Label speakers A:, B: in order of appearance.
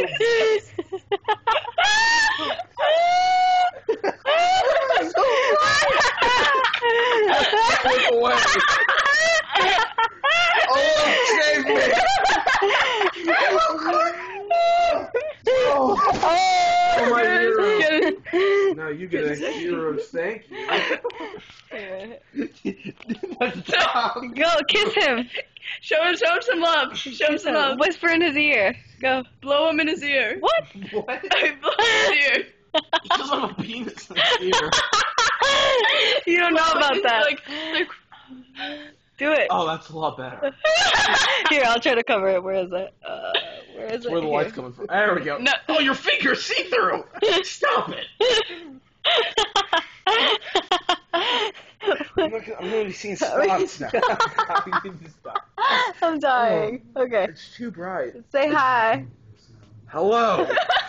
A: Look away. Oh, save me. Oh,
B: Oh,
A: my hero.
B: Get it.
A: now you get a hero. Thank you.
B: Go kiss him.
C: Show him, show him some love. Show him some love.
B: Whisper in his ear. Go.
C: Blow him in his ear.
B: What?
A: What?
C: I blow in his ear.
A: He doesn't have a penis in his ear.
B: you don't know about that.
C: Like, like,
B: Do it.
A: Oh, that's a lot better.
B: Here, I'll try to cover it. Where is it? Uh, where is it?
A: Where the
B: Here.
A: light's coming from. There we go.
C: No.
A: Oh, your fingers see through. Stop it. I'm, not gonna, I'm gonna be seeing spots now. I need to stop.
B: I'm oh. dying. Okay.
A: It's too bright.
B: Say hi.
A: Hello.